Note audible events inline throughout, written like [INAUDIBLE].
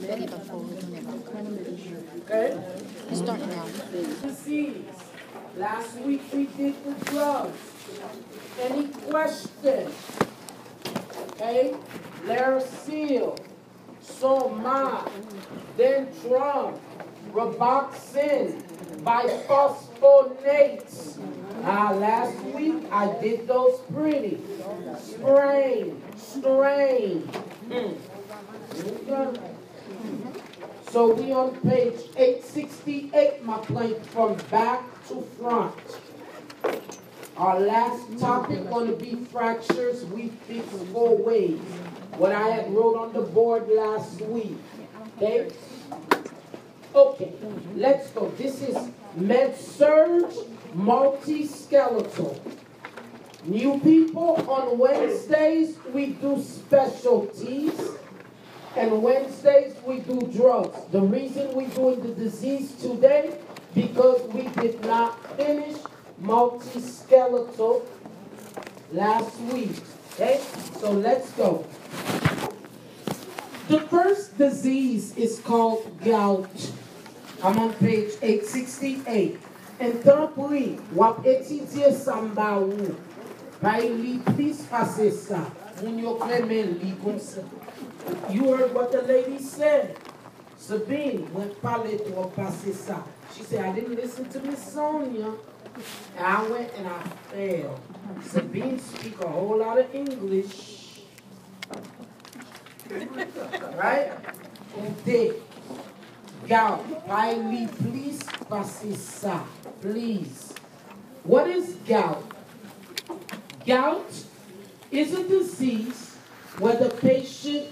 Okay? It's starting now. Last week we did the drugs. Any questions? Okay? Lioresal, Soma, Dantrium, Robaxin, biphosphonates. Ah, last week I did those pretty. Sprain, strain. Mm. So we on page 868, my plate, from back to front. Our last topic gonna be fractures we fix four ways. What I had wrote on the board last week. Okay? Okay, let's go. This is med-surg Multi-Skeletal. New people, on Wednesdays, we do specialties. And Wednesdays we do drugs. The reason we're doing the disease today, because we did not finish multi-skeletal last week. Okay? So let's go. The first disease is called gout. I'm on page 868. Então, pri, wap etidye samba ou, pa li plis fase sa. You heard what the lady said. Sabine went pale to her pasisa. She said, I didn't listen to Miss Sonia. And I went and I failed. Sabine speak a whole lot of English. right? Ute. Gout. Wiley, please pasisa. Please. What is gout? Gout is a disease where the patient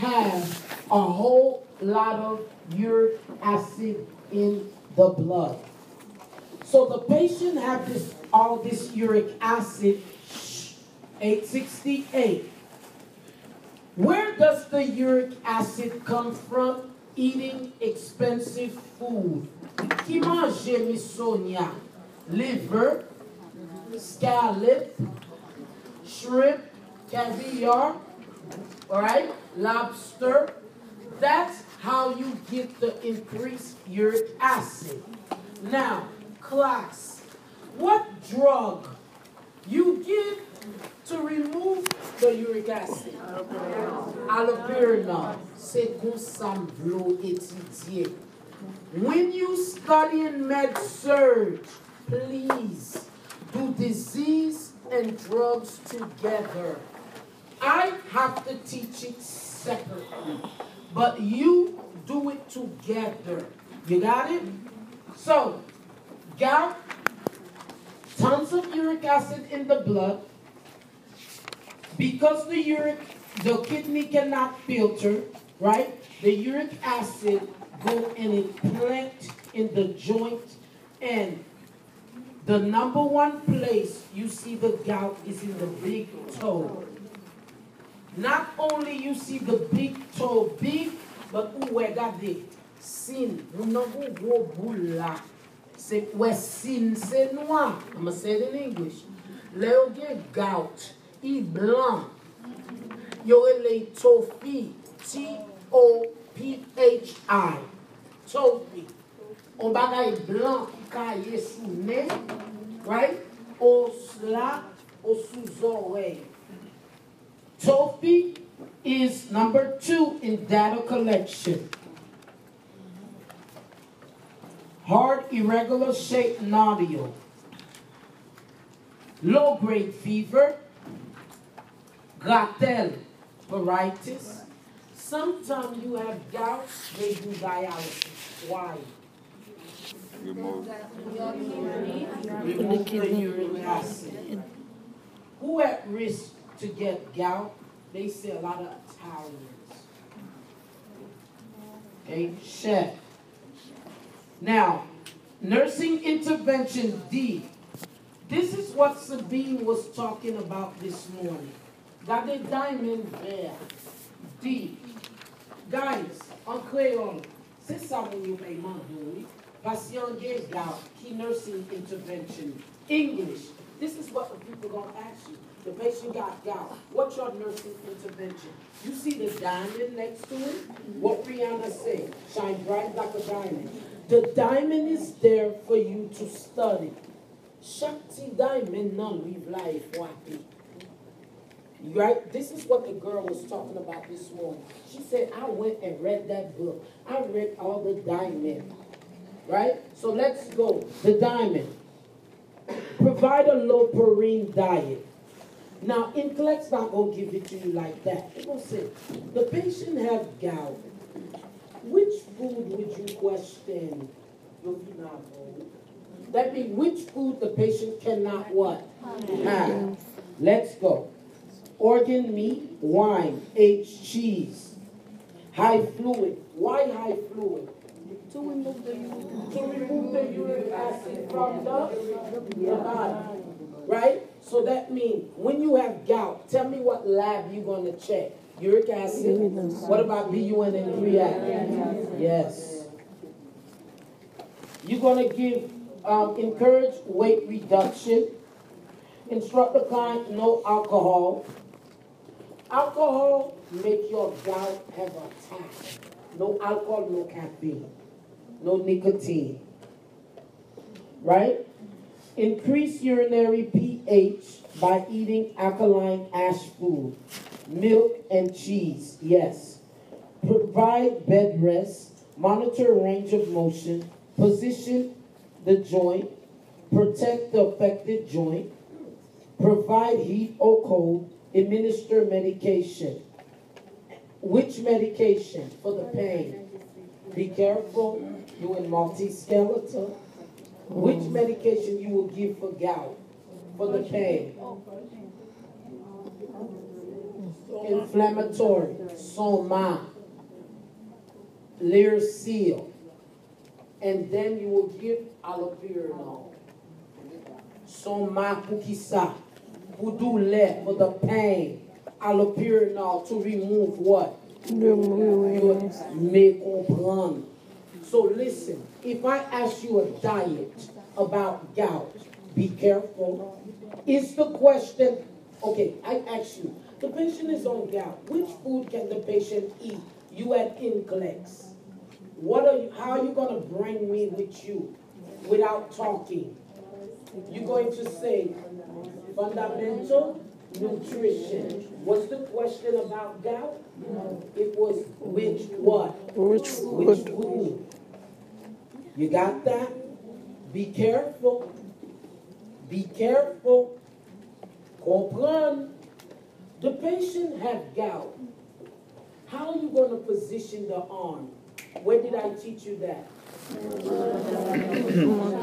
has a whole lot of uric acid in the blood. So the patient have this all this uric acid, 868. Where does the uric acid come from? Eating expensive food. Qui mange misonia? Liver, scallop, shrimp, caviar, all right, lobster. That's how you get the increased uric acid. Now, class, what drug you give to remove the uric acid? Allopurinol. C'est. When you study in med-surg, please do disease and drugs together. I have to teach it separately, but you do it together. You got it? So, gout, tons of uric acid in the blood. Because the uric, the kidney cannot filter, right? The uric acid go and it plant in the joint and the number one place you see the gout is in the big toe. Not only you see the big toe big, but ou regardez, sin, nou nan vou gros boule la. Se wè sin se noir. I'm gonna say it in English. Le yo gen gout, i blanc. Yo ele tofi, T-O-P-H-I. Tophi. On bagay blanc ki kaye sou ne, right? Ou sla, ou sou zorey. Tophi is number two in data collection. Hard, irregular shaped nodule. Low grade fever. Grattel pruritus. Sometimes you have gout, they do dialysis. Why? Remove. Remove the acid. Who at risk to get gout? They say a lot of Italians. Okay, chef. Now, nursing intervention D. This is what Sabine was talking about this morning. Got the diamond there. D. Guys, en créole, c'est ça mon paiement oui. Patient get gout, key nursing intervention. English. This is what the people gonna ask you. The patient got gout. What's your nursing intervention? You see the diamond next to it? What Rihanna said, shine bright like a diamond. The diamond is there for you to study. Shakti diamond non live life wapi. Right? This is what the girl was talking about this morning. She said, I went and read that book. I read all the diamond. Right? So let's go. The diamond. Provide a low purine diet. Now, NCLEX not gonna give it to you like that. They're gonna say, the patient have gout. Which food would you question? That means which food the patient cannot what? Have. Let's go. Organ meat, wine, aged cheese, high fluid. Why high fluid? To remove the urine. to remove the uric acid from the, the body. Right? So that means when you have gout, tell me what lab you're gonna check. Uric acid. What about BUN and creatinine? Yes. You're gonna give, um, encourage weight reduction. Instruct the client no alcohol. Alcohol make your gout have a attack. No alcohol, no caffeine no nicotine. Right? Increase urinary pH by eating alkaline ash food, milk and cheese, yes. Provide bed rest, monitor range of motion, position the joint, protect the affected joint, provide heat or cold, administer medication. Which medication for the pain? Be careful, you in multi-skeletal. Which medication you will give for gout, for the pain? Inflammatory, soma, Lear and then you will give allopurinol. Soma pukisa, pudule for the pain, allopurinol to remove what? May comprendre. So listen, if I ask you a diet about gout, be careful. Is the question, okay, I ask you, the patient is on gout. Which food can the patient eat? You at NCLEX. What are you, how are you gonna bring me with you without talking? You're going to say fundamental nutrition. What's the question about gout? It was which what? Which Which food? You got that? Be careful. Be careful. Comprendre. The patient have gout. How are you going to position the arm? Where did I teach you that?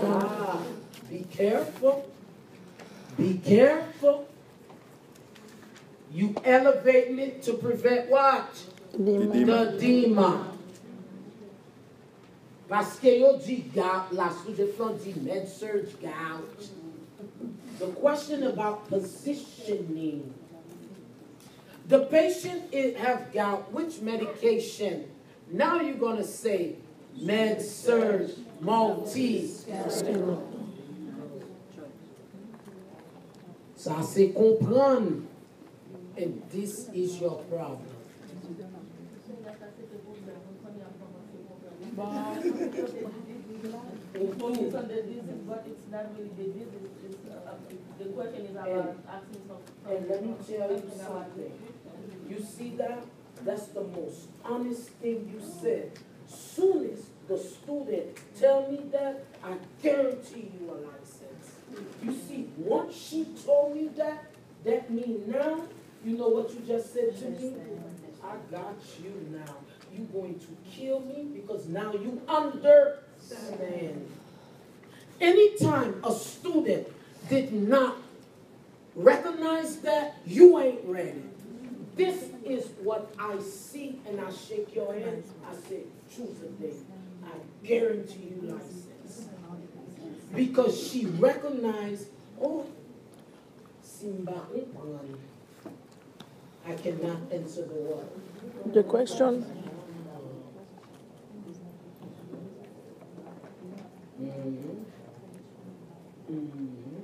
Ah, be careful. Be careful. You elevating it to prevent what? The edema. Que yo di gout, la di med-surg gout. The question about positioning. The patient is, have gout, which medication? Now you're gonna say med-surg multi. Ça c'est comprendre. And this is your problem. But it's not really the the question is about. And let me tell you something. You see that? That's the most honest thing you said. Soon as the student tell me that, I guarantee you a license. You see, once she told me that, that means now, you know what you just said to me? I got you now. You going to kill me because now you understand. Anytime a student did not recognize that, you ain't ready. This is what I see, and I shake your hand. I say, choose a day. I guarantee you license. Because she recognized, oh, Simba I cannot answer the word. The question? Mhm. Mhm.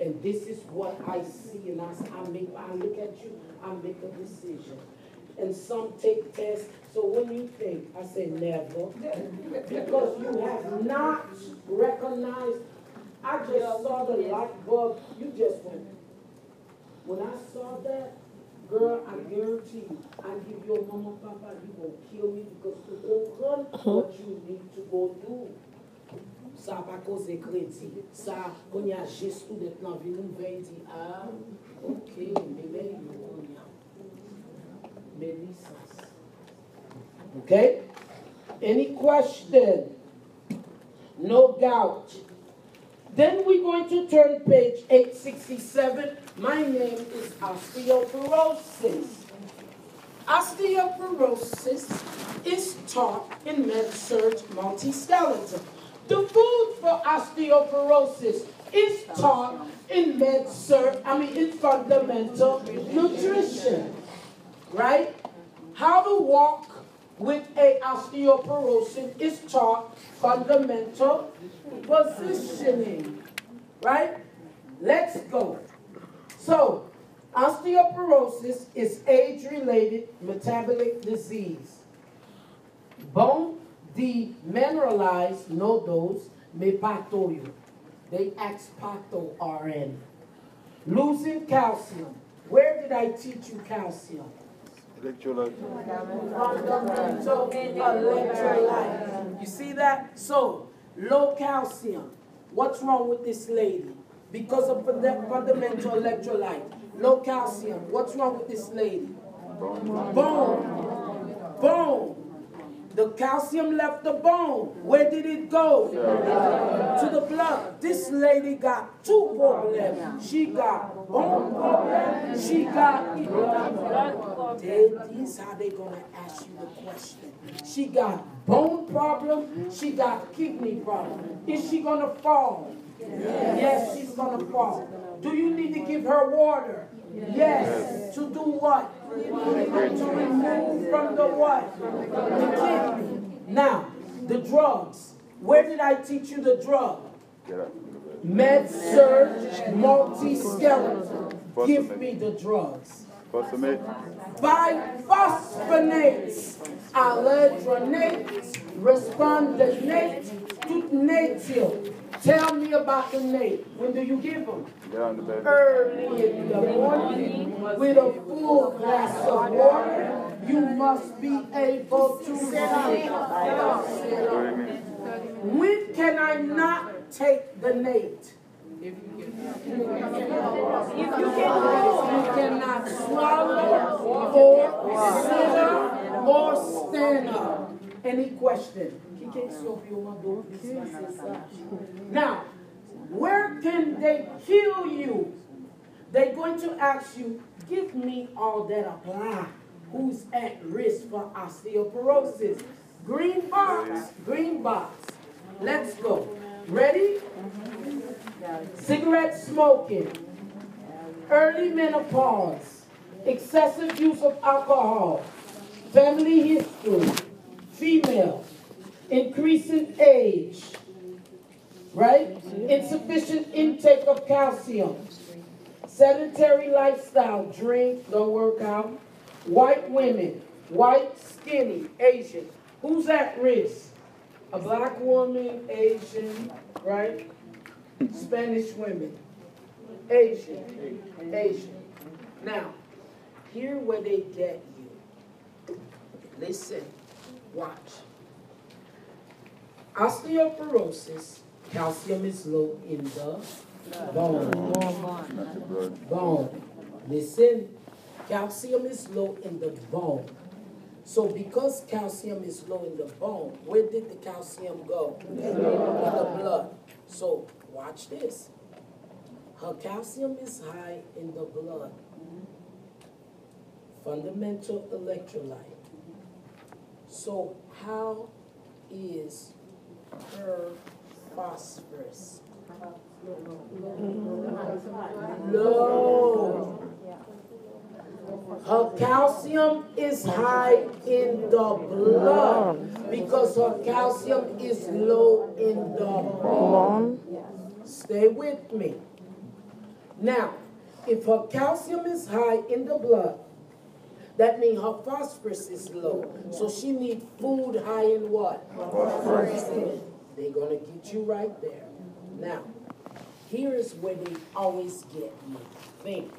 And this is what I see, and I, I make, I look at you, I make a decision. And some take tests, so when you think, I say never, because you have not recognized, I just saw the light bulb, you just went. When I saw that, girl, I guarantee you, I give your mama, papa, you gonna kill me because you don't run what you need to go do. Sa pa koze kredi, sa konya gestou det nan vi nou vey di, ah, ok, me me yo konya. Me lisans. Okay? Any question? No doubt. Then we're going to turn page 867. My name is osteoporosis. Osteoporosis is taught in med-surg multi-skeleton. The food for osteoporosis is taught in med-surg, I mean in fundamental nutrition, right? How to walk with a osteoporosis is taught fundamental positioning, right? Let's go. So, osteoporosis is age-related metabolic disease. Bone demineralized patho you. They ask patho RN. Losing calcium. Where did I teach you calcium? Electrolyte. Fundamental electrolyte. You see that? So, low calcium. What's wrong with this lady? Because of funda- fundamental electrolyte. Low calcium. What's wrong with this lady? Bone. Bone. The calcium left the bone. Where did it go? To the blood. This lady got two problems. She got bone problem. She got they, this how they gonna ask you the question. She got bone problem. She got kidney problem. Is she gonna fall? Yes, she's gonna fall. Do you need to give her water? Yes. To do what? To remove from the what? The kidney. Now, the drugs. Where did I teach you the drug? Med-surg multi-skeleton. Give me the drugs. Biphosphonates, alendronate, risedronate, tutenatil. Tell me about the nate. When do you give them? The. Early in the morning with a full glass of water. You must be able to. Thirty minutes. When can I not take the nate? If you cannot swallow or sit up or stand up. Any question? Now, where can they kill you? They're going to ask you, give me all that apply. Who's at risk for osteoporosis? Green box, green box. Let's go. Ready? Cigarette smoking, early menopause, excessive use of alcohol, family history, female, increasing age, right? Insufficient intake of calcium, sedentary lifestyle, drink, don't work out, white women, white, skinny, Asian. Who's at risk? A black woman, Asian, right? Spanish women, Asian, Asian. Now, here where they get you. Listen, watch. Osteoporosis, calcium is low in the bone. Bone. Listen, calcium is low in the bone. So because calcium is low in the bone, where did the calcium go? In the blood. So watch this. Her calcium is high in the blood. Fundamental electrolyte. So how is phosphorus? Low. Her calcium is high in the blood because her calcium is low in the bone. Stay with me. Now, if her calcium is high in the blood, that means her phosphorus is low. So she need food high in what? Phosphorus. They're gonna get you right there. Now, here is where they always get you. Think.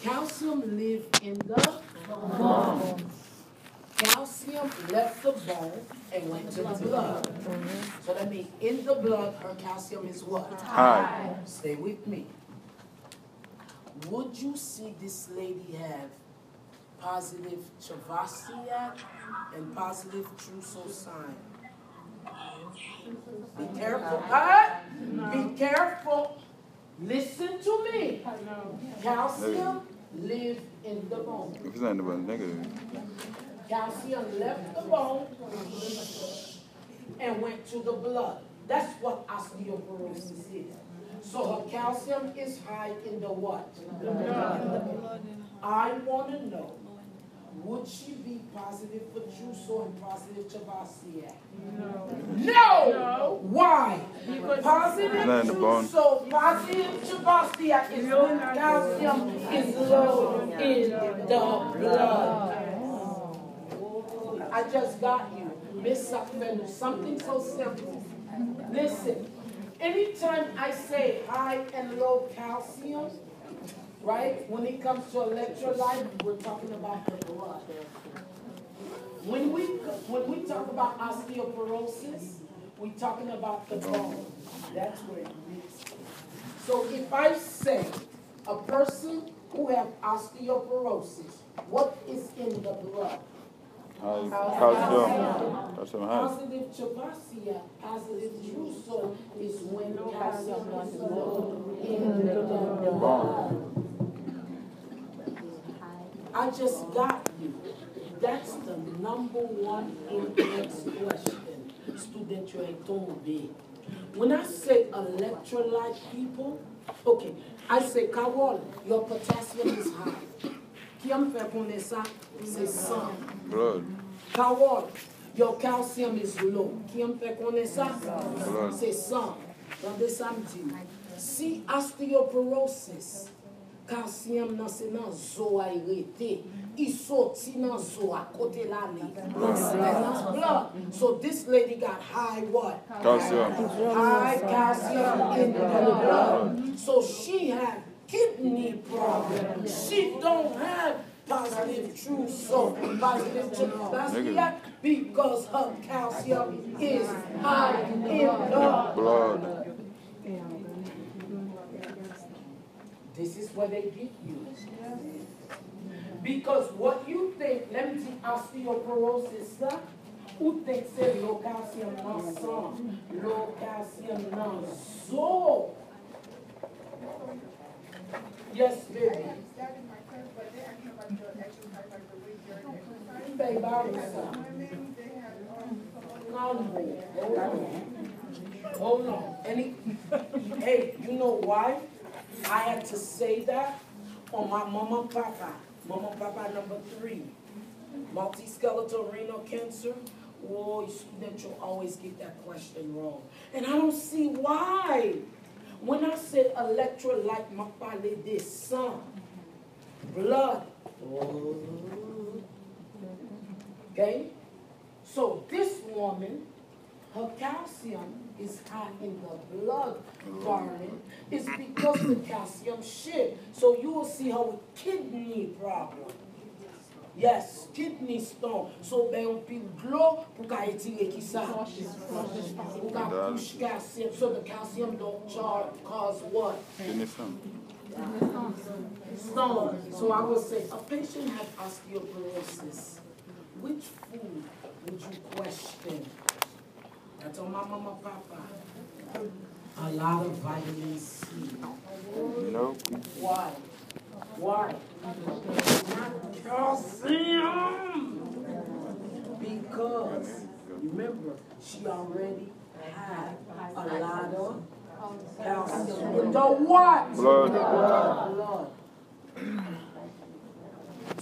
Calcium live in the bone. Calcium left the bone and went to the blood. So that means in the blood, her calcium is what? High. Stay with me. Would you see this lady have positive Chvostek and positive Trousseau sign? Be careful, huh? Be careful. Listen to me. Calcium live in the bone. If it's not in the bone, negative. Calcium left the bone and went to the blood. That's what osteoporosis is. So her calcium is high in the what? The blood. I want to know, would she be positive for Trousseau and positive Chvostek? No. No! Why? Because Positive It's not in the bone. Trousseau, positive Chavasiak is when calcium is low in the blood. I just got you. Miss Sakfenu, something so simple. Listen, anytime I say high and low calcium, right, when it comes to electrolyte, we're talking about the blood. When we, when we talk about osteoporosis, we're talking about the bone. That's where it it is. So if I say a person who have osteoporosis, what is in the blood? High. Calcium. Calcium high. Positive Chvostek, positive Trousseau is when calcium is low in the blood. I just got you. That's the number one index question. Student, you ain't tombé. When I say electrolyte people, okay, I say, Carol, your potassium is high. Qui me fait connaître ça? C'est sang. Blood. Carol, your calcium is low. Qui me fait connaître ça? Blood. C'est ça. Tendez ça me dit. Si osteoporosis, calcium nan se nan zo a irete, i soti nan zo a kote la li. Nan blood. So this lady got high what? Calcium. High calcium in the blood. So she had kidney problem. She don't have positive Trousseau positive Chvostek because her calcium is high in the Blood. This is what they give you. Because what you think, let me see osteoporosis, sir. Who thinks c'est low calcium nan sang, low calcium nan zo? Yes, baby. Baby, Hold on. Hold on. Any, hey, you know why? I had to say that on my mama papa. Mama papa number three. Multiskeletal renal cancer. Whoa, you student, you always get that question wrong. And I don't see why. When I said electrolyte, my father did some blood. Oh. Okay? So this woman, her calcium is high in the blood, darling. It's because the calcium shit. So you will see her with kidney problem. Yes, kidney stone. So ben yon pil glo pou ka etire ki sa. Pou ka push calcium. So the calcium don't charge, cause what? Kidney stone. Stone. So I would say, a patient has osteoporosis. Which food would you question? I told my mama, papa, a lot of vitamin C. No. Why? Why? Not calcium. Because, remember, she already had a lot of calcium. in The what? Blood. Blood.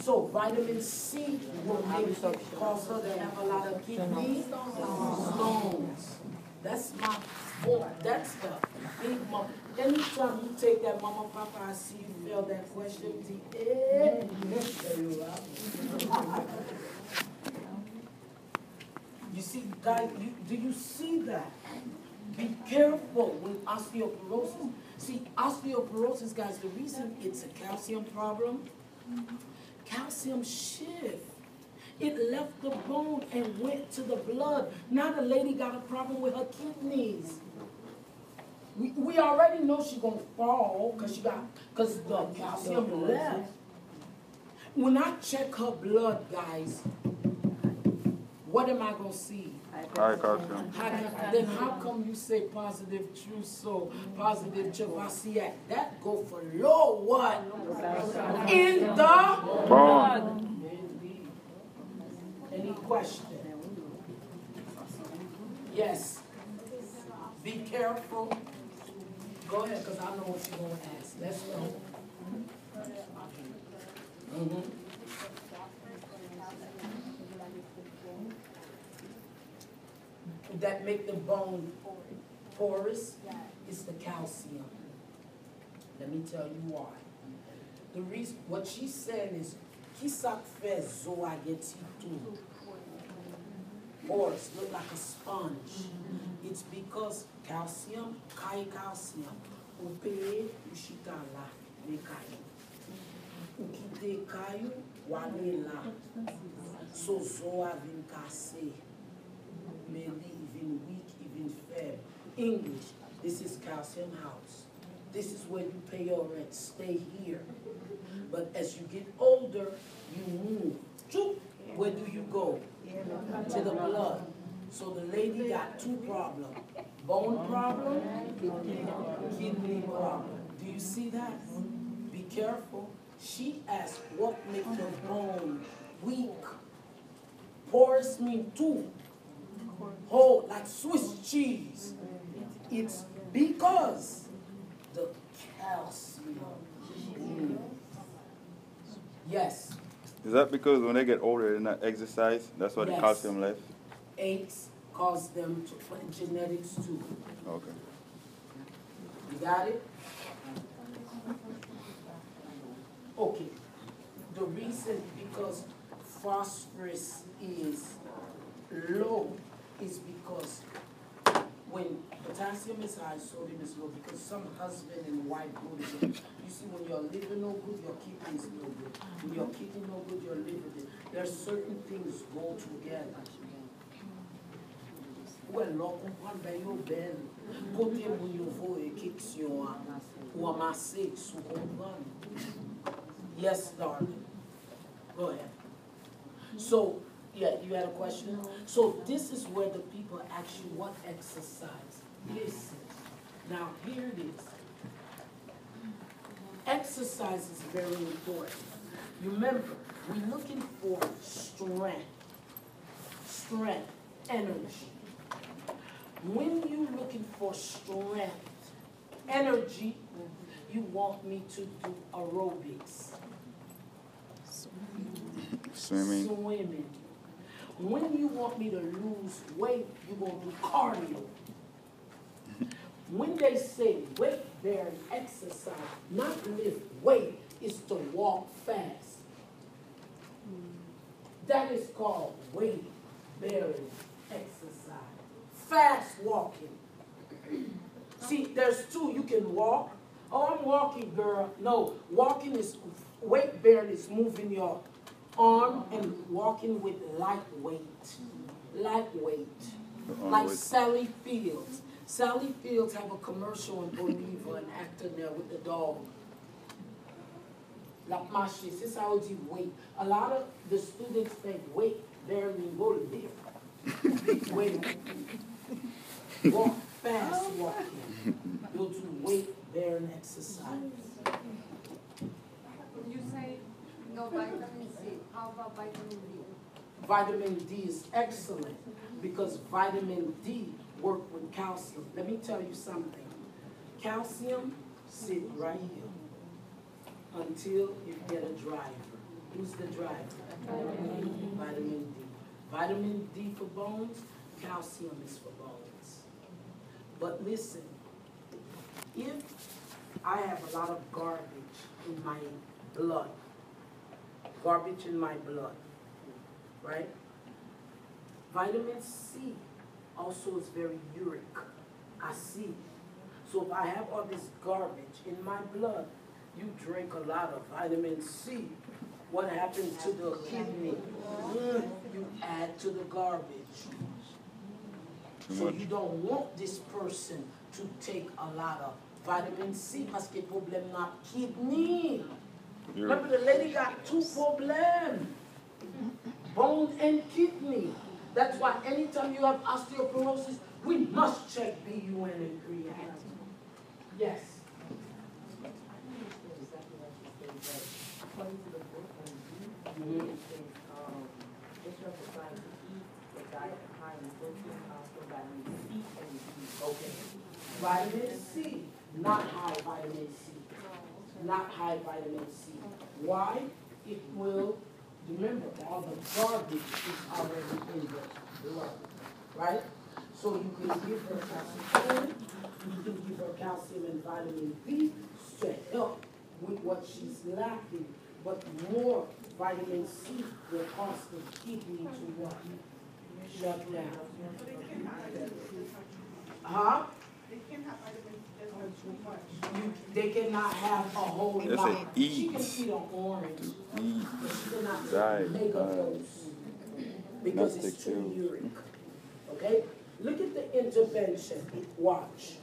So vitamin C will make cause her to have a lot of kidney stones. That's my fault. That's the big mom. Anytime you take that mama, papa, I see you fail that question. You see, guys, you, do you see that? Be careful with osteoporosis. See, osteoporosis, guys, the reason it's a calcium problem, calcium shift. It left the bone and went to the blood. Now the lady got a problem with her kidneys. We, we already know she's gonna fall because she got because the calcium left. When I check her blood, guys, what am I gonna see? High calcium. How, then how come you say positive Trousseau, positive Chvostek? That go for low what? In the Bone. Any question? Yes. Be careful. Go ahead, because I know what you're gonna ask. Let's go. Mhm. That make the bone porous is the calcium. Let me tell you why. The reason, what she's saying is, qui ça fait zo ageti tout? Porous, look like a sponge. It's because calcium, kai calcium, ou peye, ou chita la, me kayo. Ou kite kayo, wale la. So zo a vin kase. Me li even weak, English, this is calcium house. This is where you pay your rent, stay here. But as you get older, you move. Where do you go? To the blood. So the lady got two problems. Bone problem, kidney problem. Do you see that? Be careful. She asked, what makes the bone weak? Porous mean two. Whole, like Swiss cheese. It's because the calcium. Mm. Yes, Is that because when they get older, they're not exercise? That's why the calcium left? AIDS cause them to, genetics too. Okay. You got it? Okay. The reason because phosphorus is low is because when potassium is high, sodium is low, because some husband and wife go together. You see, when your liver no good, your kidney is no good. When your kidney no good, your liver. There are certain things go together. Well, lò kompran ben yo ben, kote moun yo vo e kiksyon an, ou amase sou kompran. Yes, darling. Go ahead. So, yeah, you had a question? So this is where the people ask you what exercise. Listen. Now, here it is. Exercise is very important. Remember, we're looking for strength. Strength, energy. When you're looking for strength, energy, you want me to do aerobics. Swimming. Swimming. When you want me to lose weight, you're gonna do cardio. When they say weight bearing exercise, not lift weight, is to walk fast. That is called weight bearing exercise. Fast walking. See, there's two. You can walk. Oh, I'm walking, girl. No, walking is weight bearing is moving your arm and walking with light weight. Light weight. arm Like. Sally Fields. Sally Fields have a commercial in Boniva, an actor there with the dog. Like my shit, this how you weight. A lot of the students think weight bearing mean go live. Wait. Walk fast walking. You'll do weight bearing exercise. You say no vitamin C, how about vitamin D? Vitamin D is excellent because vitamin D work with calcium. Let me tell you something. Calcium sit right here until you get a driver. Who's the driver? Vitamin D. Vitamin D for bones, calcium is for bones. But listen, if I have a lot of garbage in my blood, garbage in my blood, right? Vitamin C also is very uric, acid. So if I have all this garbage in my blood, you drink a lot of vitamin C, what happens to the kidney? Mm, You add to the garbage. So you don't want this person to take a lot of vitamin C parce que problème not kidney. Remember the lady got two problems, bone and kidney. That's why anytime you have osteoporosis, we must check BUN and creatinine. Yes. According to the book on B, it says, um, instruct the client to the diet high in vitamin C and B. Okay. Vitamin C, not high vitamin C. Not high vitamin C. Why? It will, remember, all the garbage is already in the blood, right? So you can give her calcium, you can give her calcium and vitamin B to help with what she's lacking. But more vitamin C will cause the kidney to what? Shut down. Huh? You, they cannot have a whole They say lot. She eat. can eat an orange, Eat. but she cannot Right, take mega uh, dose. Because not it's too two. uric. Okay? Look at the intervention. Watch.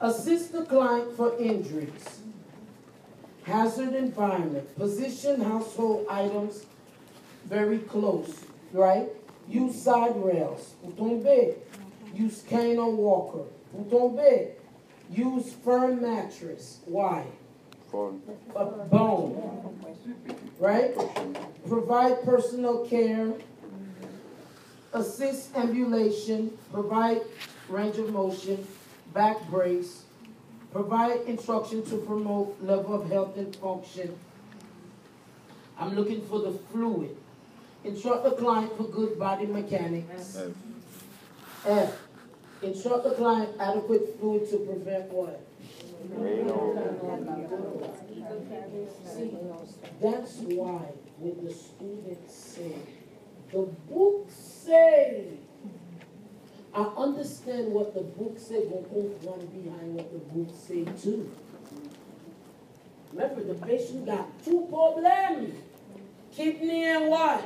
Assist the client for injuries. Hazard environment. Position household items very close, right? Use side rails. Pour tomber. Use cane or walker. Pour tomber. Use firm mattress. Why? Fall. A bone. Right? Provide personal care. Assist ambulation. Provide range of motion. Back brace. Provide instruction to promote level of health and function. I'm looking for the fluid. Instruct the client for good body mechanics. F. F. Instruct the client adequate fluid to prevent what? That's why when the students say, the book say, I understand what the book say, but don't run behind what the book say too. Remember, the patient got two problems, kidney and what?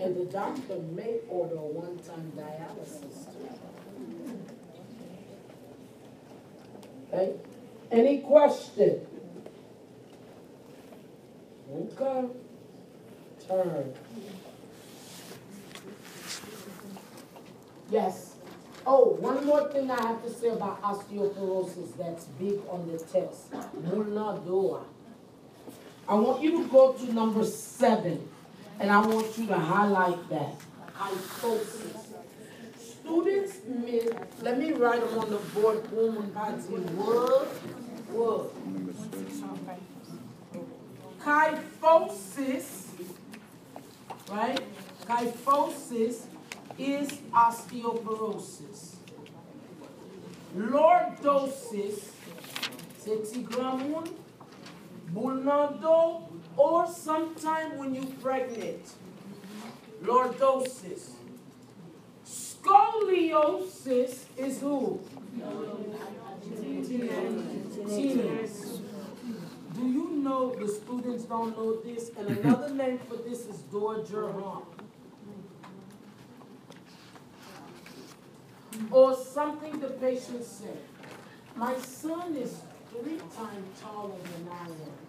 And the doctor may order a one-time dialysis. Okay, any question? Okay, turn. Yes. Oh, one more thing I have to say about osteoporosis that's big on the test. Mulnadoa. I want you to go to number seven, and I want you to highlight that. Kyphosis. Students, may, let me write them on the board, boom, word, word. Kyphosis, right? Kyphosis is osteoporosis. Lordosis, c'est tigramoun, bulnado, or sometime when you're pregnant. Lordosis. Scoliosis is who? Teens. Do you know the students don't know this? And another name for this is dowager hump. Or something the patient said. My son is three times taller than I am.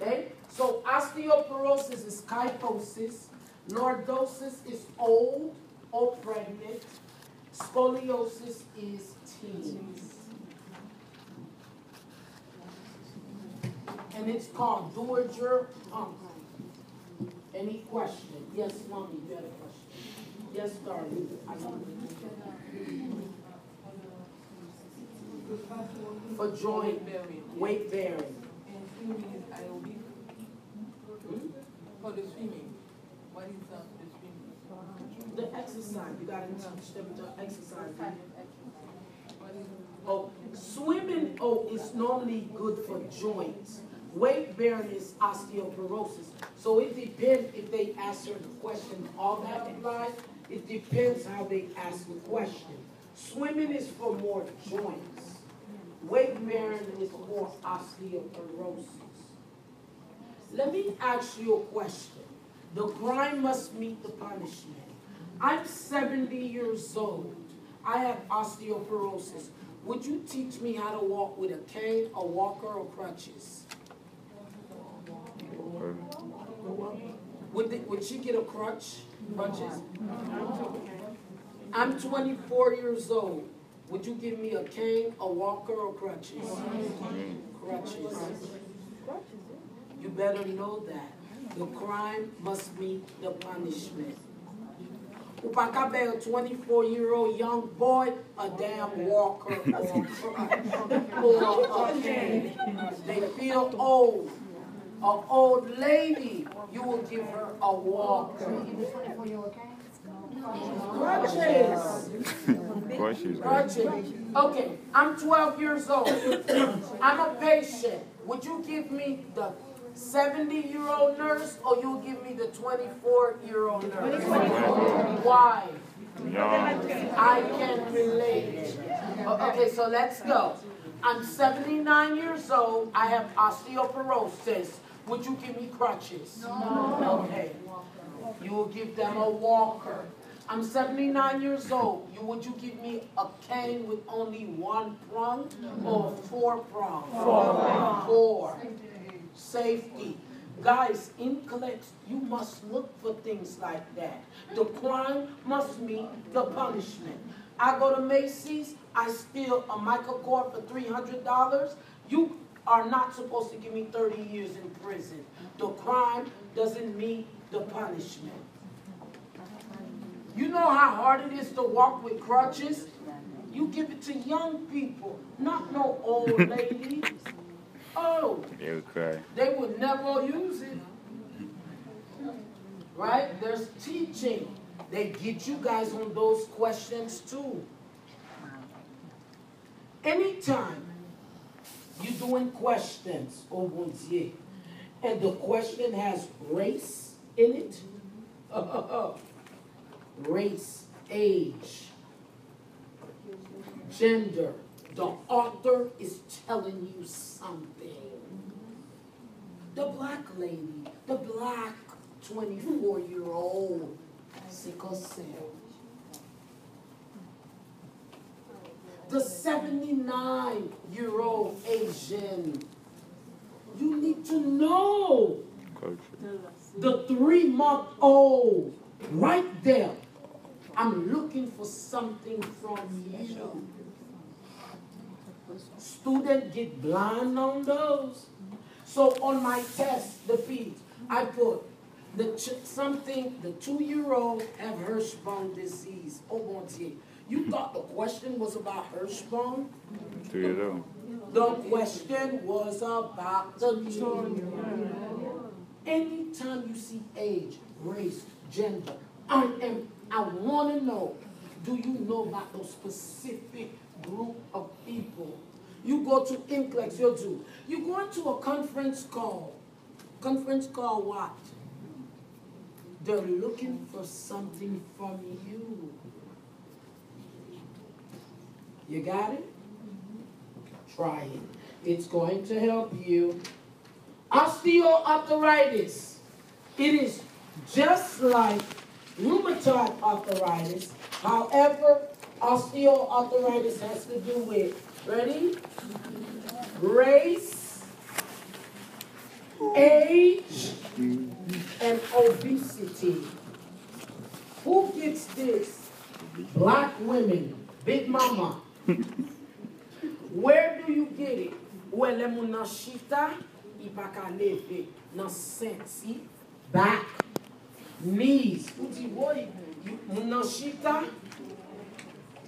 Okay? So osteoporosis is kyphosis. Lordosis is old or pregnant. Scoliosis is teens. And it's called dowager hump. Any question? Yes, mommy, you had a question. Yes, darling. For joint weight bearing. Hmm? For the swimming, what is uh, the swimming? The exercise, you gotta teach them to exercise. Oh, swimming, oh, is normally good for joints. Weight bearing is osteoporosis. So it depends if they answer the question, all that applies. It depends how they ask the question. Swimming is for more joints. Weight bearing is for osteoporosis. Let me ask you a question. The crime must meet the punishment. I'm 70 years old. I have osteoporosis. Would you teach me how to walk with a cane, a walker, or crutches? Would, the- would she get a crutch, crutches? I'm 24 years old. Would you give me a cane, a walker, or crutches? Crutches. You better know that. The crime must meet the punishment. Upakabe, a 24 year old young boy, a damn walker or a crutch or a cane. They feel old. An old lady, you will give her a walker. Crutches. Questions. Crutches. Okay, I'm 12 years old. I'm a patient. Would you give me the 70 year old nurse or you'll give me the 24 year old nurse? Why? Young. I can relate. Okay, so let's go. I'm 79 years old. I have osteoporosis. Would you give me crutches? No. Okay. You will give them a walker. I'm 79 years old. You would you give me a cane with only one prong or four prongs? Four. Four. Safety. Guys, NCLEX, you must look for things like that. The crime must meet the punishment. I go to Macy's, I steal a Michael Kors for $300. You are not supposed to give me 30 years in prison. The crime doesn't meet the punishment. You know how hard it is to walk with crutches? You give it to young people, not no old [LAUGHS] ladies. Oh, They would cry. they would never use it. Right? There's teaching. They get you guys on those questions too. Anytime you're doing questions, oh Dieu, and the question has race in it, [LAUGHS] race, age, gender, the author is telling you something. The black lady, the black 24 year old, sickle cell. The 79 year old Asian. You need to know the three month old right there. I'm looking for something from you. Student get blind on those. So on my test, the feeds, I put the ch- something, the two-year-old have Hirschsprung disease. Oh mon Dieu. You thought the question was about Hirschsprung? Two years old. The question was about the children. Anytime you see age, race, gender, I am, I want to know, do you know about those specific group of people? You go to NCLEX, you do. You go into a conference call. Conference call what? They're looking for something from you. You got it? Try it. It's going to help you. Osteoarthritis. It is just like rheumatoid arthritis. However, osteoarthritis has to do with, ready? Race, age, and obesity. Who gets this? Black women, big mama. Where do you get it? Ou ele moun nan chita, i pa ka leve nan senti, back, knees.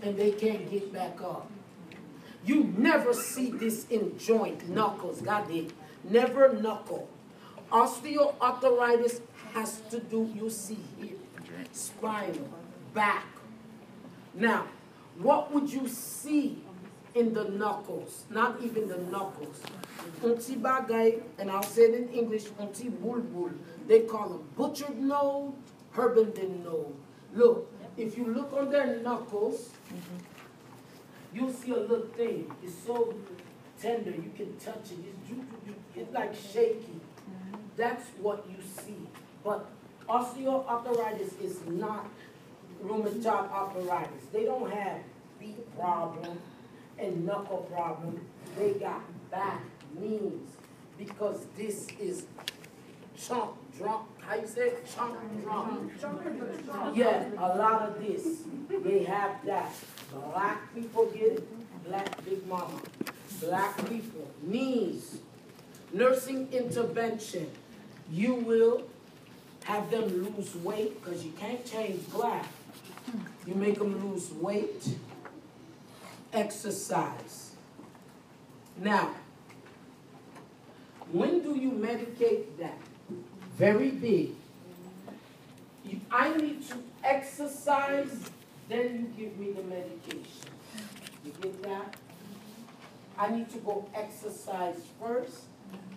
And they can't get back up. You never see this in joint, knuckles, got it? Never knuckle. Osteoarthritis has to do, you see here, spinal, back. Now, what would you see in the knuckles? Not even the knuckles. Unti bagay, and I'll say it in English, unti bulbul. They call them Bouchard node, Heberden node. Look, if you look on their knuckles, mm-hmm. you'll see a little thing. It's so tender, you can touch it. It's, it's like shaky. Mm-hmm. That's what you see. But osteoarthritis is not rheumatoid arthritis. They don't have feet problem and knuckle problem. They got back, knees, because this is chunk drunk. How you say it? Chunk drunk. Yeah, a lot of this. They have that. Black people get it. Black big mama. Black people. Knees. Nursing intervention. You will have them lose weight because you can't change black. You make them lose weight. Exercise. Now, when do you medicate that? Very big. If I need to exercise, then you give me the medication. You get that? I need to go exercise first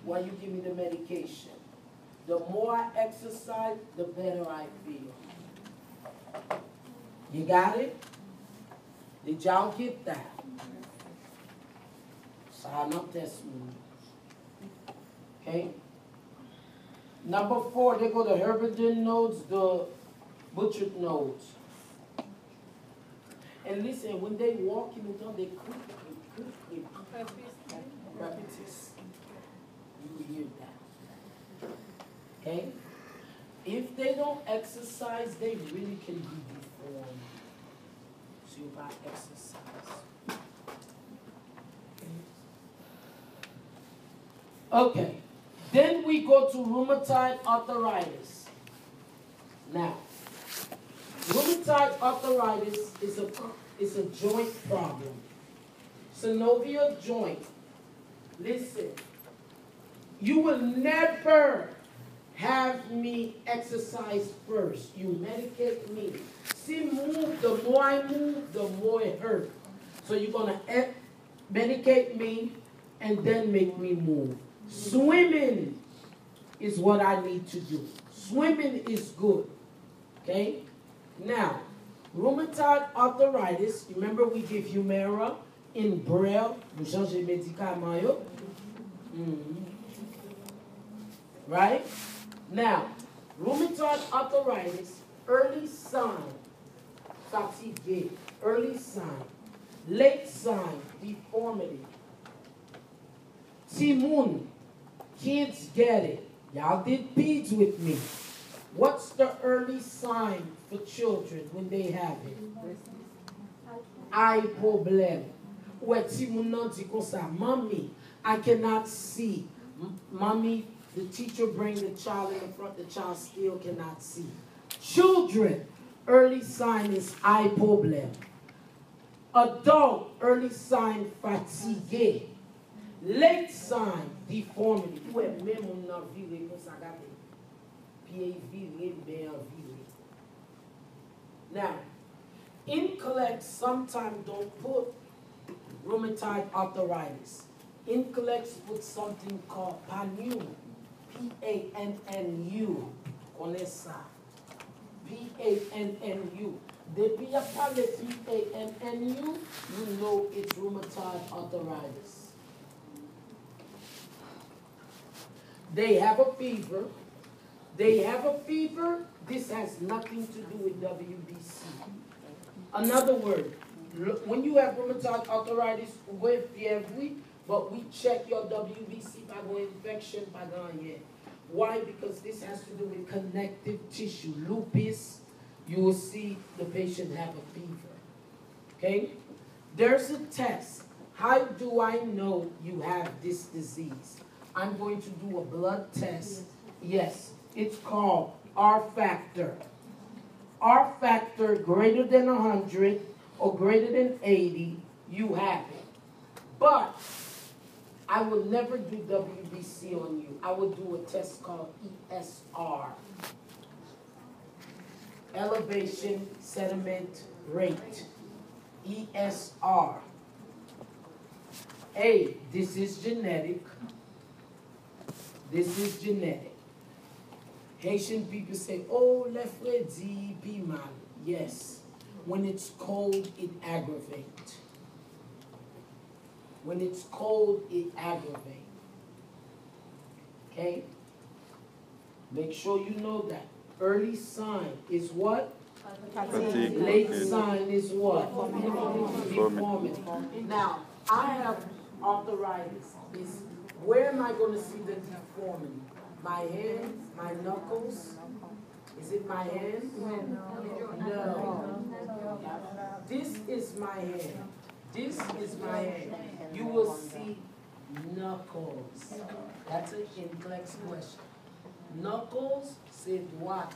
while you give me the medication. The more I exercise, the better I feel. You got it? Did y'all get that? Sign up one. Okay? Number four, they go the Heberden nodes, the Bouchard nodes. And listen, when they walk in the door, they creak, creak, creak, creak. Crepitus. You hear that. Okay? If they don't exercise, they really can be deformed. Gotta exercise. Okay. Then we go to rheumatoid arthritis. Now, rheumatoid arthritis is a is a joint problem. Synovial joint. Listen, you will never have me exercise first. You medicate me. See, move. The more I move, the more it hurts. So you're gonna e- medicate me and then make me move. Swimming is what I need to do. Swimming is good. Okay? Now, rheumatoid arthritis, remember we give Humira Enbrel, vous changez médicament yo. Mhm. Right? Now, rheumatoid arthritis, early sign, fatigue, early sign, late sign, deformity. Timoon, kids get it. Y'all did peds with me. What's the early sign for children when they have it? Eye problem. Where Timoon nan di kon sa, mommy, I cannot see. Mommy, the teacher bring the child in the front, the child still cannot see. Children, early sign is eye problem. Adult, early sign fatigue. Late sign, deformity. Vire, ben vire. Now, sometimes don't put rheumatoid arthritis. NCLEX put something called PANU. P-A-N-N-U. Connais ça. P-A-N-N-U. Depuis a parlé P-A-N-N-U, you know it's rheumatoid arthritis. They have a fever. They have a fever. This has nothing to do with WBC. Another word, when you have rheumatoid arthritis with fièvre, but we check your WBC by going infection by going yeah. Why? Because this has to do with connective tissue, lupus. You will see the patient have a fever. Okay? There's a test. How do I know you have this disease? I'm going to do a blood test. Yes, it's called R factor. R factor greater than 100 or greater than 80, you have it. But I will never do WBC on you. I would do a test called ESR. Elevation sediment rate. ESR. A, this is genetic. This is genetic. Haitian people say, oh, le frère dit pi mal. Yes. When it's cold, it aggravates. When it's cold, it aggravates. Okay? Make sure you know that. Early sign is what? Fatigue. Late sign is what? Deformity. Now, I have arthritis. Is where am I going to see the deformity? My hands, my knuckles? Is it my hands? No. This is my hand. This is my hand. You will see knuckles. That's an NCLEX question. Knuckles, c'est droite.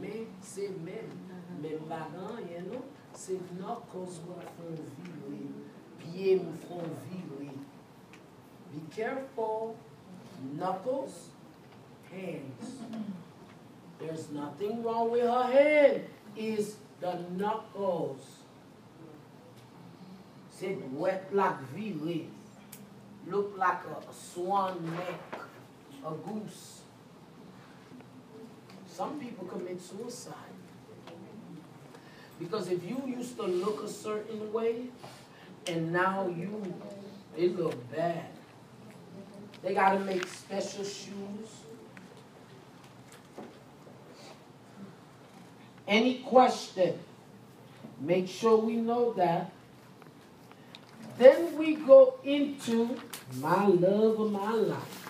Mais c'est même. Uh-huh. Mais bagan, you know, c'est knuckles me font vibrer. Pieds me font vibrer. Be careful. Knuckles, hands. There's nothing wrong with her hand. Is the knuckles. C'est wet like viré. Look like a swan neck, a goose. Some people commit suicide. Because if you used to look a certain way and now you, it look bad. They gotta make special shoes. Any question? Make sure we know that. Then we go into my love of my life.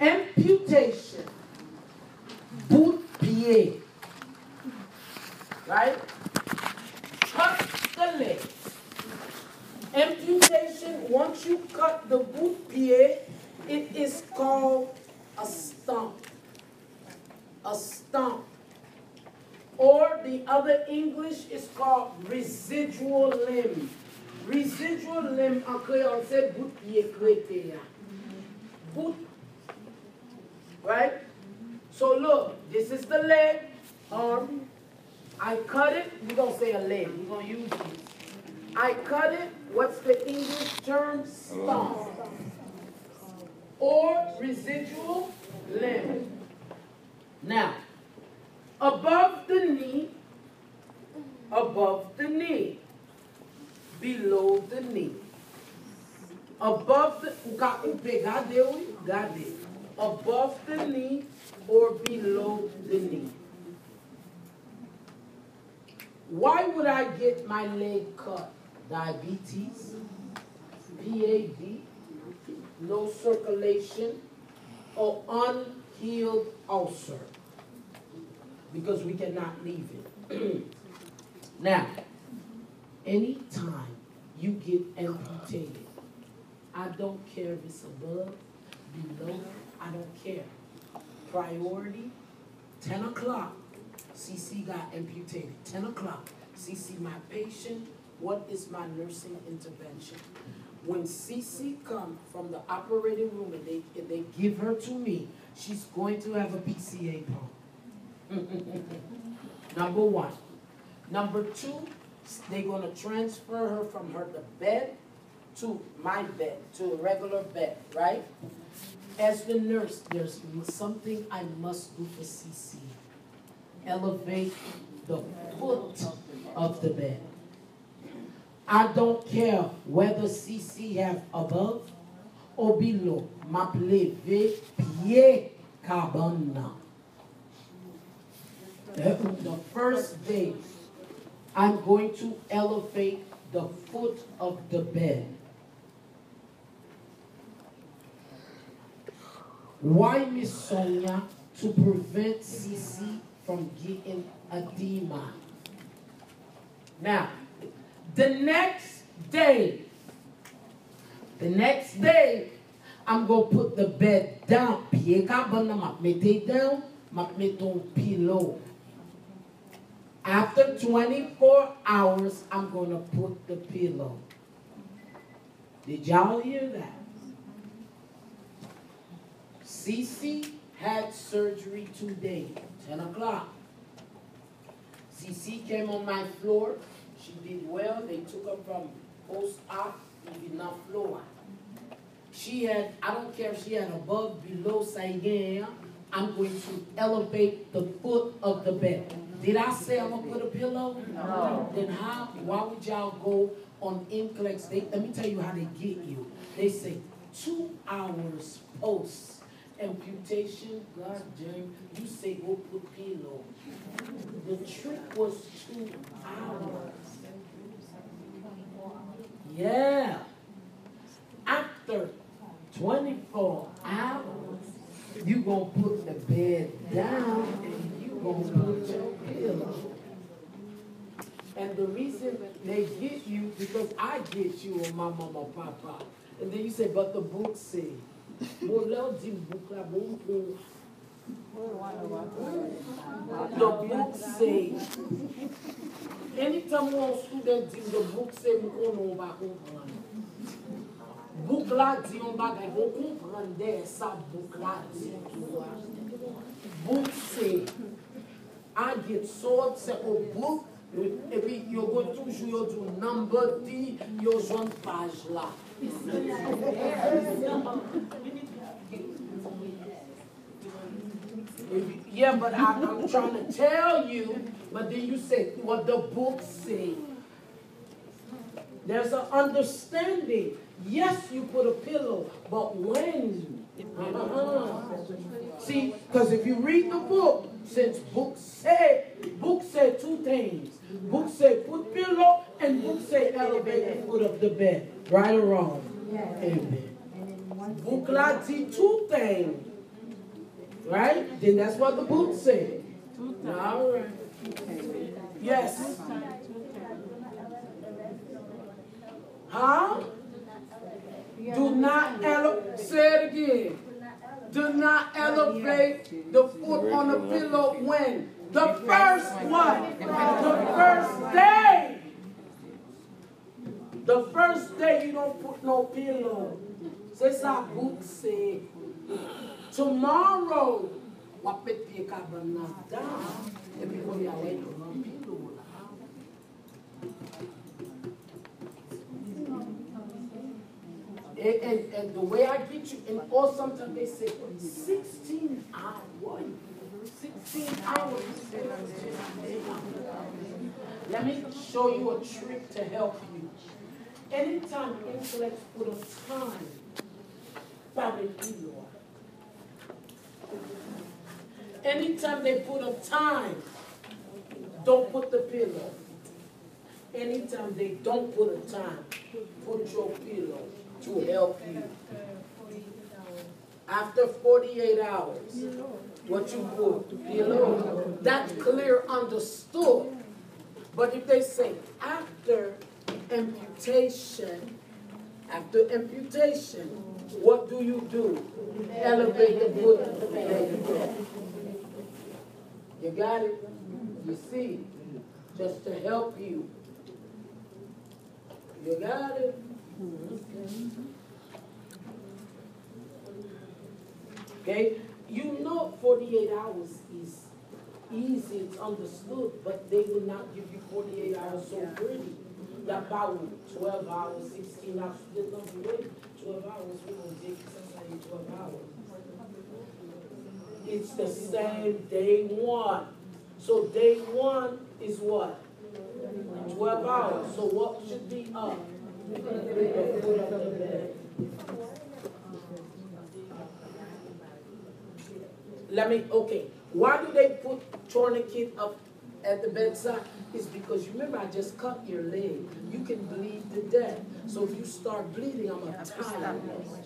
Amputation. Boot pied. Right? Cut the leg. Amputation, once you cut the boot pied, it is called a stump. A stump. Or the other English is called residual limb. Residual limb en créole, c'est bout pied crété. ya. Boot. Right? So look, this is the leg, arm. I cut it, we're gonna say a leg, we're gonna use this. I cut it, what's the English term? Stump. Or residual limb. Now, above the knee, above the knee, below the knee. Above the. Above the knee or below the knee. Why would I get my leg cut? Diabetes, PAD, no circulation, or unhealed ulcer. Because we cannot leave it. [CLEARS THROAT] now, anytime you get amputated, I don't care if it's above, below, I don't care. Priority, 10 o'clock, CC got amputated. 10 o'clock, CC my patient, what is my nursing intervention? When CC come from the operating room and they, and they give her to me, she's going to have a PCA pump. [LAUGHS] Number one. Number two, they're gonna transfer her from her bed to my bed, to a regular bed, right? As the nurse, there's something I must do for CC. Elevate the foot of the bed. I don't care whether CC have above or below. Ma pleve pied cabana. The first day, I'm going to elevate the foot of the bed. Why, Miss Sonia? To prevent CC from getting edema. Now, the next day, the next day, I'm gonna put the bed down. Down, pillow. After 24 hours, I'm gonna put the pillow. Did y'all hear that? Cece had surgery today, ten o'clock. Cece came on my floor, she did well, they took her from post-op, to the floor. She had, I don't care if she had above, below, say I'm going to elevate the foot of the bed. Did I say I'm gonna put a pillow? No. Then how, why would y'all go on NCLEX? They, let me tell you how they get you. They say two hours post amputation, God damn, you say go put pillow. The trick was two hours. Yeah. After twenty-four hours, you gonna put the bed down and you gonna put your pillow. And the reason they get you, because I get you on my mama, papa. And then you say, but the book say. Pou. The book say. Anytime one student di the book say, mou konon ba Book la di yon bagay, bon kompran de sa book la di. Book say. I get so upset with book, e pi yo go toujou yo yo la. Yeah, but I, I'm trying to tell you, but then you say what the book say. There's an understanding. Yes, you put a pillow, but when? Uh-uh. See, because if you read the book, since book said, book said two things. Book said put pillow, and book said elevate the foot of the bed. Right or wrong? Amen. Book la dit two things. Right? Then that's what the book said. All right. Yes. Huh? Do not elevate. Say it again. Do not elevate the foot on the pillow when the first one, the first day. The first day you don't put no pillow. C'est ça book say. Tomorrow, wapet pied cabana down. Pillow. And, and, and the way I get you, and or sometimes they say 16 hours. 16 hours. Let me show you a trick to help you. Anytime NCLEX put a time, Bible pillow. Anytime they put a time, don't put the pillow. Anytime they don't put a time, put your pillow to help you. After 48 hours, what you put, pillow, that's clear understood. But if they say after amputation, after amputation, what do you do? Elevate the foot. You got it? You see? Just to help you. You got it? Okay? You know 48 hours is easy, it's understood, but they will not give you 48 hours so pretty. That about 12 hours, 16 hours, they don't wait 12 hours, we don't take sometimes 12 hours. It's the same day one. So day one is what? 12 hours. So what should be up? The foot of the bed. Let me, okay, why do they put tourniquet up at the bedside? It's because you remember I just cut your leg. You can bleed to death. So if you start bleeding, I'm gonna tie you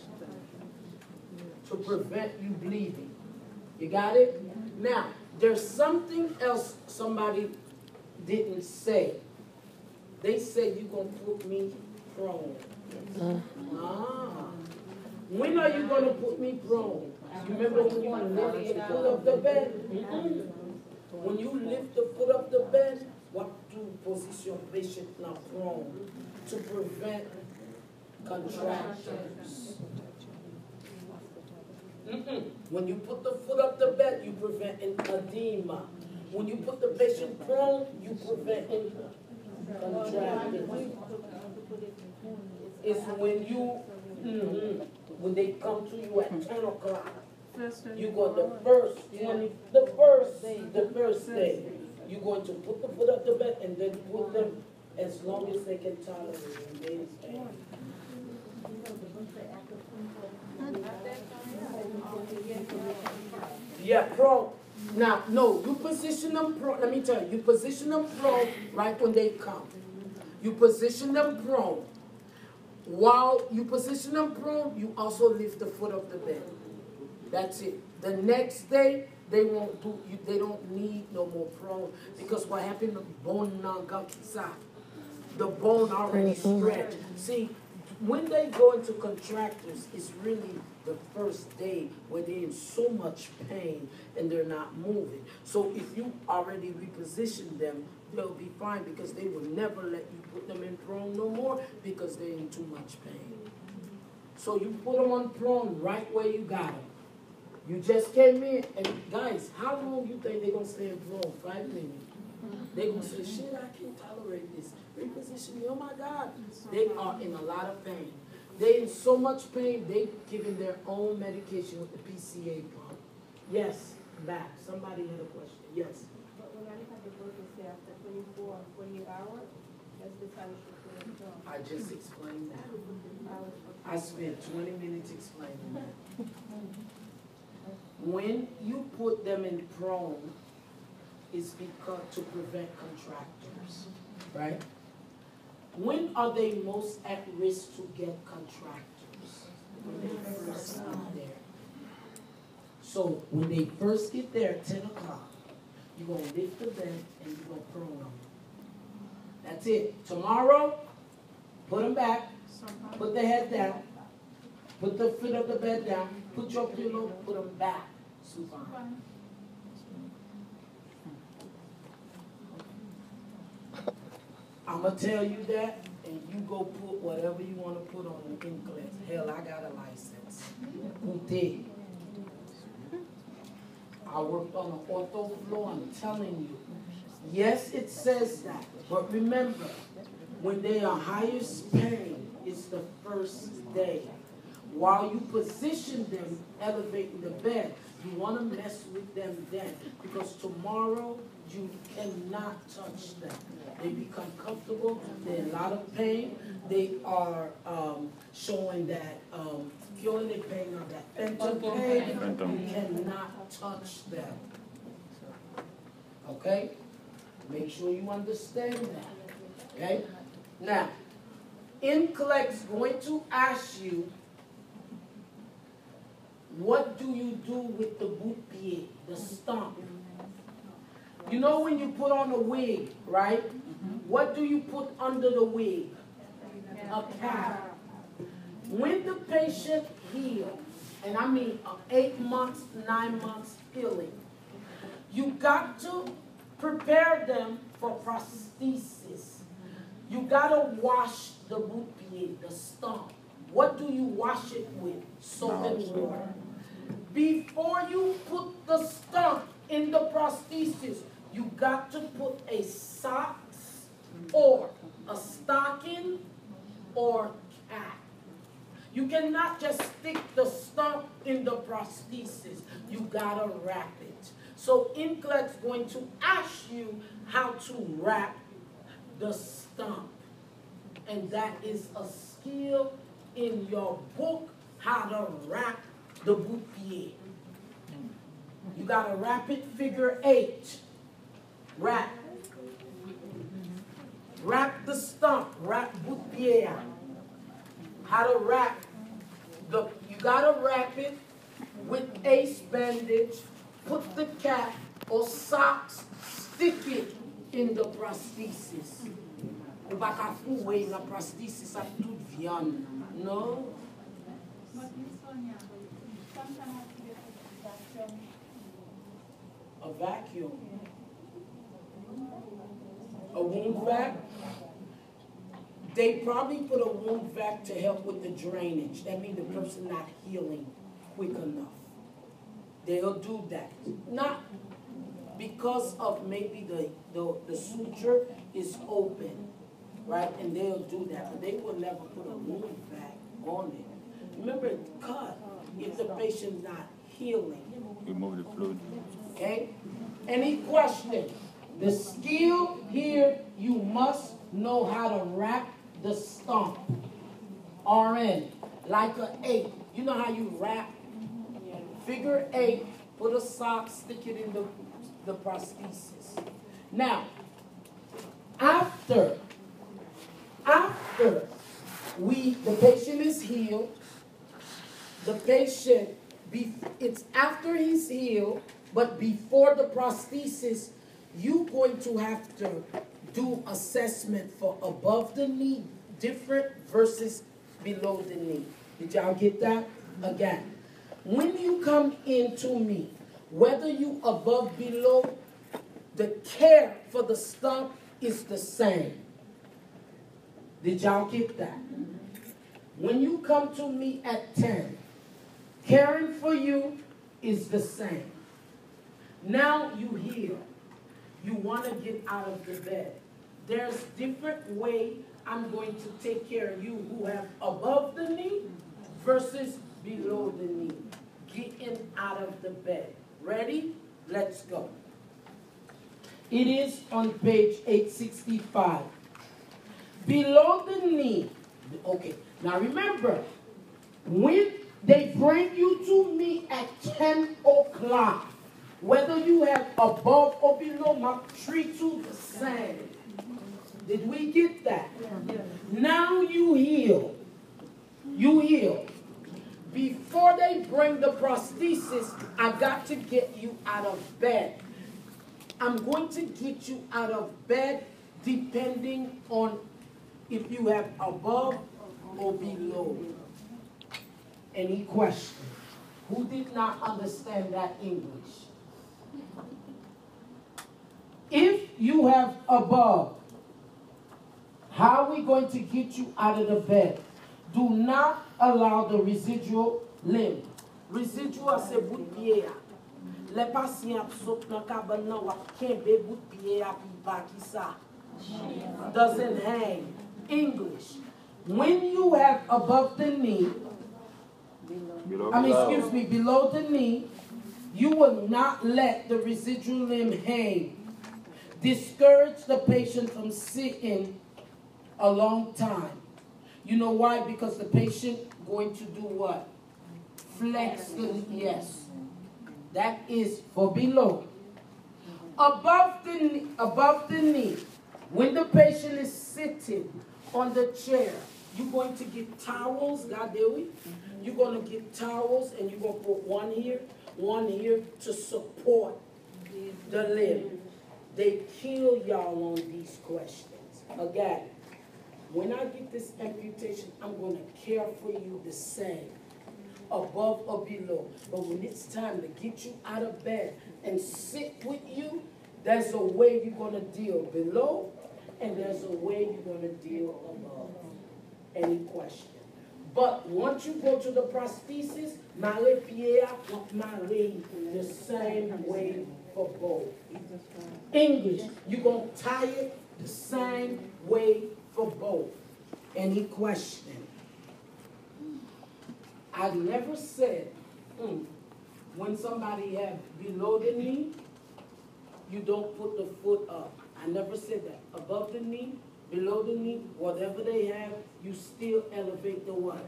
to prevent you bleeding. You got it? Now, there's something else somebody didn't say. They said you're gonna put me prone. Ah. When are you gonna put me prone? Remember when you lift the foot of the bed? Mm-mm. When you lift the foot of the bed, what do position patient now prone to prevent contractions? Mm-mm. When you put the foot up the bed, you prevent an edema. When you put the patient prone, you prevent contractions. It's when you, mhm, when they come to you at ten o'clock. You go the first twenty, the first, the first day. You're going to put the foot up the bed and then put them as long as they can tolerate it. They stand. Yeah, pro. Now, no, you position them pro. Let me tell you, you position them pro right when they come. You position them prone. While you position them prone, you also lift the foot of the bed. That's it. The next day, they won't do. You, they don't need no more prone because what happened? The bone non The bone already stretched. See, when they go into contractures, it's really the first day where they're in so much pain and they're not moving. So if you already reposition them, they'll be fine because they will never let you put them in prone no more because they're in too much pain. So you put them on prone right where you got them. You just came in, and guys, how long you think they're gonna stay in prone? Five minutes. They're gonna say, shit, I can't tolerate this. Reposition me, oh my God. They are in a lot of pain. They in so much pain, they giving their own medication with the PCA pump. Yes, back. Somebody had a question. Yes. But when I look at the book, it says after twenty-four and forty-eight hours, that's the time you should put it. I just explained that. I spent twenty minutes explaining that. When you put them in prone, it's because to prevent contractures, right? When are they most at risk to get contractures? When they first get there. So when they first get there at ten o'clock, you're gonna lift the bed and you're gonna prone them. That's it. Tomorrow, put them back, put the head down, put the foot of the bed down, put your pillow, put them back. Supine. I'ma tell you that, and you go put whatever you wanna put on the NCLEX. Hell, I got a license. I worked on an ortho floor, I'm telling you. Yes, it says that, but remember, when they are highest pain, it's the first day. While you position them, elevating the bed, you wanna mess with them then, because tomorrow, you cannot touch them. They become comfortable, they're in a lot of pain, they are, um, showing that, um, feeling the pain of that phantom pain, Phantom. you cannot touch them. Okay? Make sure you understand that, okay? Now, NCLEX is going to ask you, what do you do with the boot pied, the stump? You know when you put on a wig, right? What do you put under the wig? A cap. When the patient heals, and I mean uh, eight months, nine months healing, you got to prepare them for prosthesis. You gotta wash the boot pied, the stump. What do you wash it with? Soap and water. Before you put the stump in the prosthesis, you got to put a socks or a stocking or cap. You cannot just stick the stump in the prosthesis. You gotta wrap it. So NCLEX's going to ask you how to wrap the stump. And that is a skill in your book, how to wrap the boot pied. You gotta wrap it figure eight. Wrap. Wrap the stump, wrap boot pied. How to wrap the, you gotta wrap it with ace bandage, put the cap or socks, stick it in the prosthesis. Ou pa ka fouwe na prosthesis ap tout viande. No? A vacuum. A wound vac? They probably put a wound vac to help with the drainage. That means the person not healing quick enough. They'll do that. Not because of maybe the, the, the suture is open, right? And they'll do that, but they will never put a wound vac on it. Remember, cut if the patient's not healing. Remove the fluid. Okay? Any questions? The skill here, you must know how to wrap the stump. RN, like a eight. You know how you wrap? Figure eight, put a sock, stick it in the, the prosthesis. Now, after, after we, the patient is healed, the patient, be, it's after he's healed, but before the prosthesis, you going to have to do assessment for above the knee, different versus below the knee. Did y'all get that? Again, when you come into me, whether you above, below, the care for the stump is the same. Did y'all get that? When you come to me at 10, caring for you is the same. Now you heal. You want to get out of the bed. There's different way I'm going to take care of you who have above the knee versus below the knee. Getting out of the bed. Ready? Let's go. It is on page 865. Below the knee. Okay. Now remember, when they bring you to me at 10 o'clock, whether you have above or below, my treat you the same. Did we get that? Now you heal. You heal. Before they bring the prosthesis, I got to get you out of bed. I'm going to get you out of bed depending on if you have above or below. Any question? Who did not understand that English? If you have above, how are we going to get you out of the bed? Do not allow the residual limb. Residual se bout pied a. Le pasyen ap sot nan kaban nan wap kenbe bout pied a pi ba ki sa. Doesn't hang. English. When you have above the knee, Below. I mean, excuse me, below the knee, you will not let the residual limb hang. Discourage the patient from sitting a long time. You know why? Because the patient going to do what? Flex the yes. That is for below. Above the knee, above the knee, when the patient is sitting on the chair, you're going to get towels, God do we? Mm-hmm. You're going to get towels and you're going to put one here, one here to support mm-hmm. the limb. They kill y'all on these questions. Again, when I get this amputation, I'm going to care for you the same, above or below. But when it's time to get you out of bed and sit with you, there's a way you're going to deal below, and there's a way you're going to deal above. Any question? But once you go to the prosthesis, male pied male the same way for both. English, you're going to tie it the same way for both. Any question? I've never said mm, when somebody have below the knee, you don't put the foot up. I never said that. Above the knee, below the knee, whatever they have, you still elevate the what?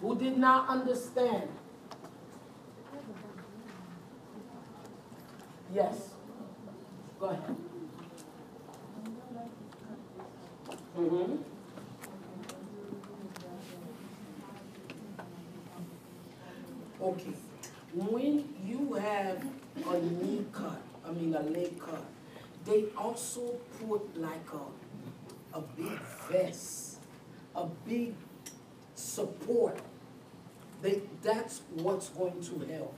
Who did not understand? Yes. Go ahead. Mm-hmm. Okay. When you have a knee cut, I mean a leg cut, they also put like a a big vest, a big support. They that's what's going to help.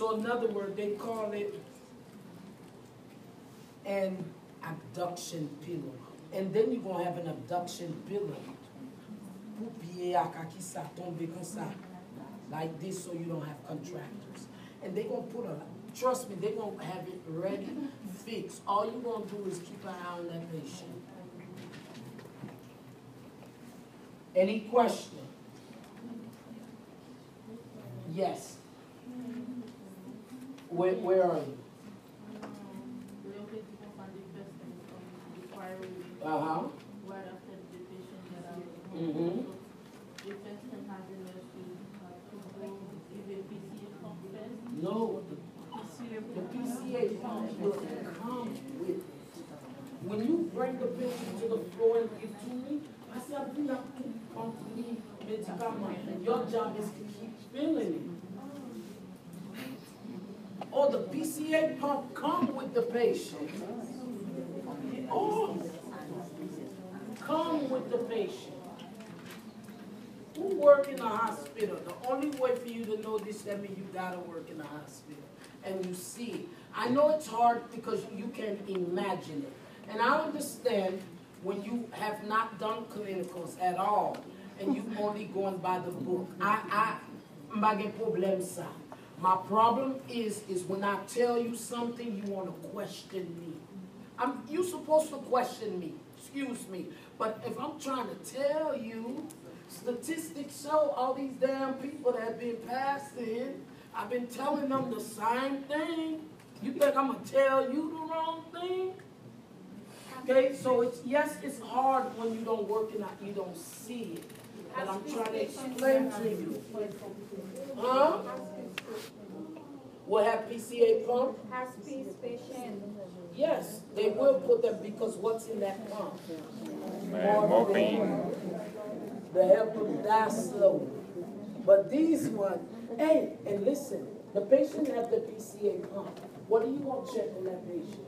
So in other words, they call it an abduction pillow. And then you're gonna have an abduction pillow. Like this so you don't have contractures. And they're gonna put a, trust me, they're gonna have it ready, fixed. All you're gonna do is keep an eye on that patient. Any question? Yes. Where, where are you? Leon petit enfant de person from the priority, Uh-huh. right after the patient that I. Mhm. The person has a nurse to, uh, to go give a PCA pump first. No, the the PCA pump will come with it. When you bring the patient to the floor and give to me, I say, I'm not pump me medicament. Your job is to keep filling it. Or the PCA pump come with the patient. Oh, come with the patient. Who work in the hospital? The only way for you to know this, that means you gotta work in the hospital. And you see. I know it's hard because you can imagine it. And I understand when you have not done clinicals at all and you only going by the book. I, I, mbage problem sa. My problem is, is when I tell you something, you wanna question me. I'm, you supposed to question me, excuse me. But if I'm trying to tell you, statistics show all these damn people that have been passed in, I've been telling them the same thing. You think I'm gonna tell you the wrong thing? Okay, so it's, yes, it's hard when you don't work and you don't see it. But I'm trying to explain to you. Huh? Will have PCA pump? Has patient. Yes, they will put them because what's in that pump? Man, morphine. The help them die slow. But these one, hey, and listen, the patient have the PCA pump. What do you want to check on that patient?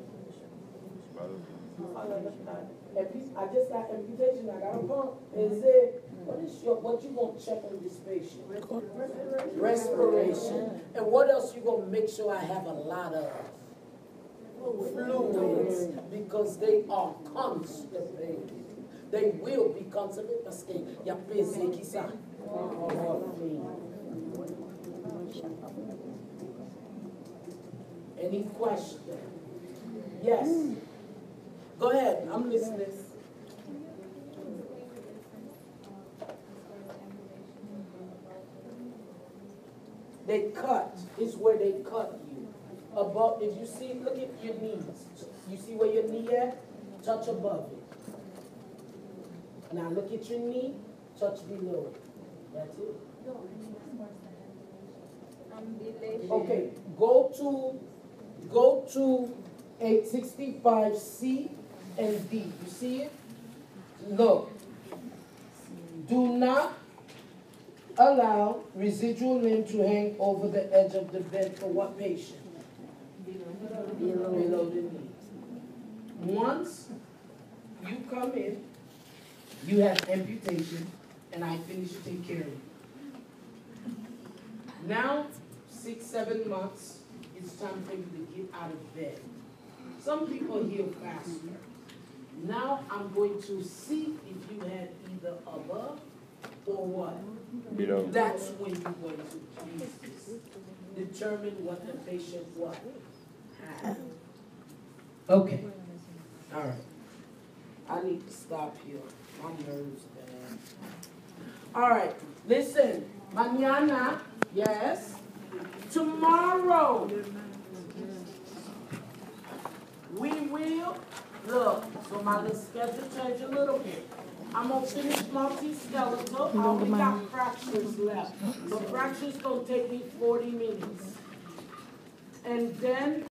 Ampu- I just got amputation, I got a pump, and it said, what is your, what you gonna check on this patient? Respiration. And what else you gonna make sure I have a lot of? Fluids, because they are constipated. They will be constipated, parce. Any question? Yes. Go ahead, I'm listening. They cut, is where they cut you. Above, if you see, look at your knees. You see where your knee at? Touch above it. Now look at your knee, touch below it. That's it. Okay, go to, go to eight sixty-five C and D, you see it? Look. Do not allow residual limb to hang over the edge of the bed for what patient? Below the knee. Once you come in, you have amputation, and I finish to take care of you. Now, six, seven months, it's time for you to get out of bed. Some people heal faster. Now I'm going to see if you had either above or what. Below. That's when you're going to use this. Determine what the patient what had. Okay, all right. I need to stop here. My nerves bad. All right, listen. Mañana, yes. Tomorrow, we will, look, so my little schedule changed a little bit. I'm gonna finish multi-skeletal, I only got fractures left. So fractures gonna take me forty minutes. And then